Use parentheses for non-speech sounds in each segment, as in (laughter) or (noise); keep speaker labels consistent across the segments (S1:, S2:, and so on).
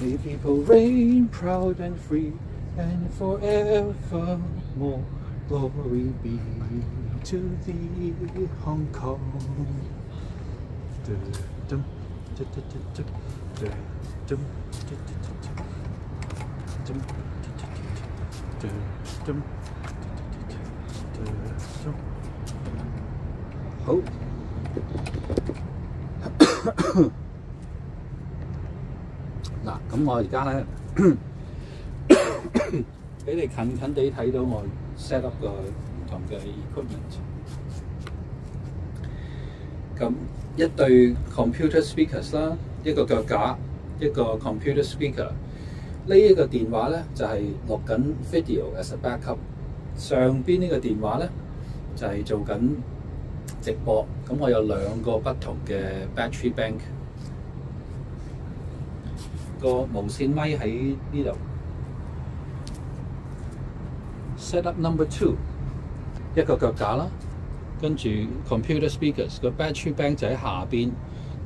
S1: May people reign proud and free, and forevermore. Glory be to thee, Hong Kong. Dum, 咁我而家咧，俾你近近地睇到我 set up 個唔同嘅 equipment。咁一對 computer speakers 啦，一個腳架，一個 computer speaker。呢一個電話咧就係錄緊 video as a backup。上邊呢個電話咧就係、是、做緊直播。咁我有兩個不同嘅 battery bank。個無線咪喺呢度。Set up number two，一個腳架啦，跟住 computer speakers 個 battery bank 就喺下邊，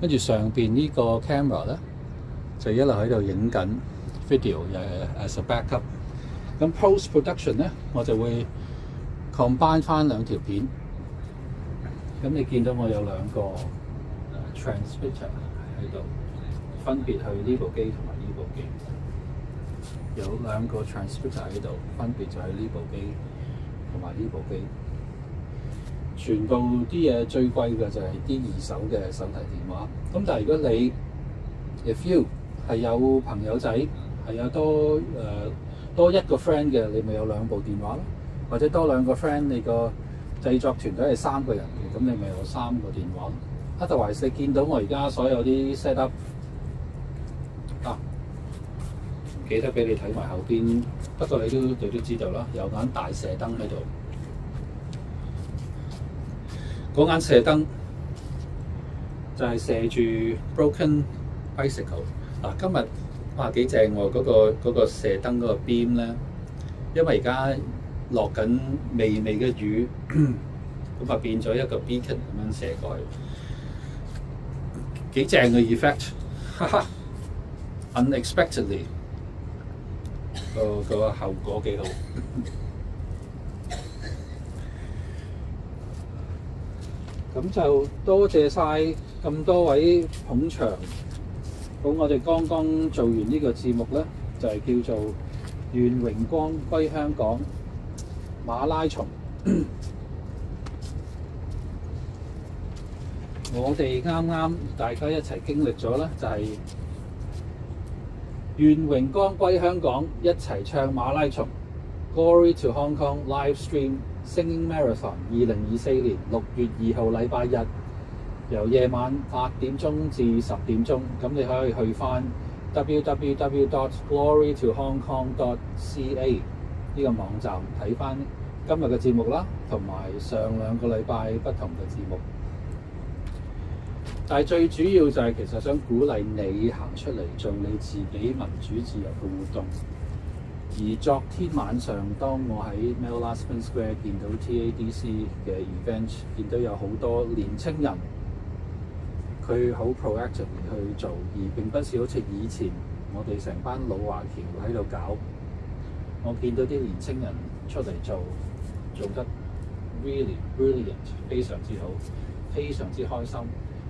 S1: 跟住上邊呢個 camera 咧就一路喺度影緊 video，又 as a backup。咁 post production 咧，我就會 combine 翻兩條片。咁你見到我有兩個 transmitter 喺度。分別去呢部機同埋呢部機，有兩個 transmitter 喺度，分別就係呢部機同埋呢部機。全部啲嘢最貴嘅就係啲二手嘅手提電話。咁但係如果你 if you 係有朋友仔係有多誒、多一個 friend 嘅，你咪有兩部電話咯。或者多兩個 friend，你個製作團隊係三個人嘅，咁你咪有三個電話。Otherwise，你見到我而家所有啲 set up。記得俾你睇埋後邊，不過你都你都知道啦，有眼大射燈喺度。嗰眼射燈就係射住 Broken Bicycle。嗱，今日哇幾正喎！嗰個嗰個射燈嗰個 beam 咧，因為而家落緊微微嘅雨，咁啊 (coughs) 變咗一個 beacon 咁樣射過去，幾正嘅 effect，哈哈，unexpectedly。個個後果幾好，咁就多謝晒咁多位捧場。好，我哋剛剛做完呢個節目咧，就係、叫做願榮光歸香港馬拉松。我哋啱啱大家一齊經歷咗咧，就係、願榮光歸香港，一齊唱馬拉松。Glory to Hong Kong Live Stream Singing Marathon，二零二四年六月二號禮拜日，由夜晚八點鐘至十點鐘。咁你可以去翻 www.glorytohongkong.ca 呢個網站睇翻今日嘅節目啦，同埋上兩個禮拜不同嘅節目。但係最主要就係其實想鼓勵你行出嚟做你自己民主自由嘅活動。而昨天晚上，當我喺 Mel Lastman Square 見到 TADC 嘅 event，見到有好多年青人，佢好 proactive 去做，而並不是好似以前我哋成班老華僑喺度搞。我見到啲年青人出嚟做，做得 really brilliant，非常之好，非常之開心。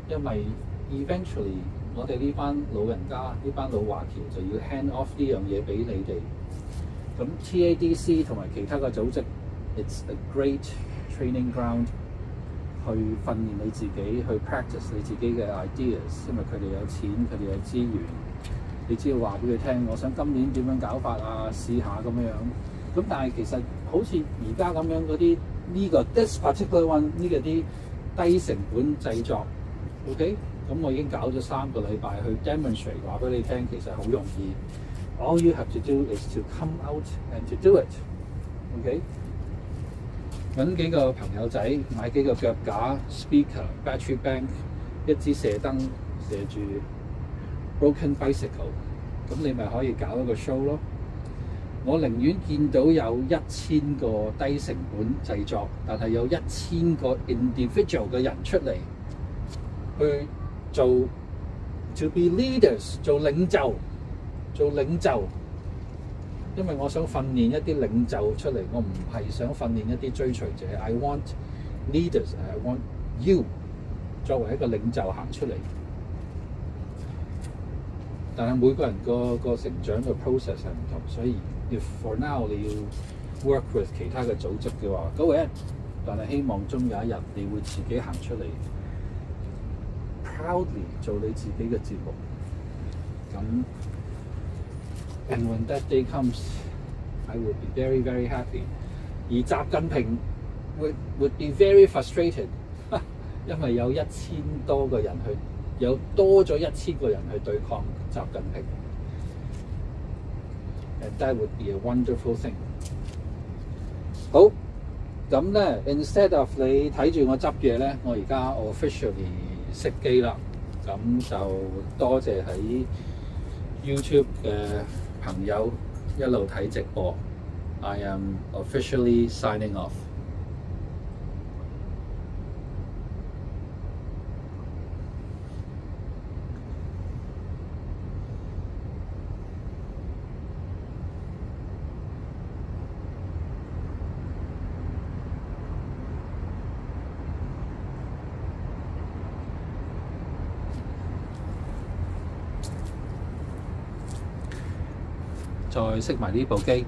S1: 因為 eventually 我哋呢班老人家呢班老華僑就要 hand off 呢樣嘢俾你哋。咁 TADC 同埋其他嘅組織，it's a great training ground 去訓練你自己，去 practice 你自己嘅 ideas。因為佢哋有錢，佢哋有資源，你只要話俾佢聽，我想今年點樣搞法啊，試下咁樣。咁但係其實好似而家咁樣嗰啲呢個 this particular one 呢個啲低成本製作。OK，咁我已經搞咗三個禮拜去 demonstrate 話俾你聽，其實好容易。All you have to do is to come out and to do it。OK，揾幾個朋友仔買幾個腳架、speaker、battery bank、一支射燈射住 broken bicycle，咁你咪可以搞一個 show 咯。我寧願見到有一千個低成本製作，但係有一千個 individual 嘅人出嚟。去做 to be leaders 做領袖做領袖，因為我想訓練一啲領袖出嚟，我唔係想訓練一啲追隨者。I want leaders, I want you 作為一個領袖行出嚟。但係每個人個個成長嘅 process 係唔同，所以 if for now 你要 work with 其他嘅組織嘅話，go ahead。但係希望終有一日你會自己行出嚟，proudly 做你自己嘅節目。咁，and when that day comes, I will be very very happy。而習近平 would would be very frustrated，因為有一千多個人去，有多咗一千個人去對抗習近平。And that would be a wonderful thing。好。咁咧，instead of 你睇住我執嘢咧，我而家 officially 熄機啦。咁就多謝喺 YouTube 嘅朋友一路睇直播。I am officially signing off。再熄埋呢部機。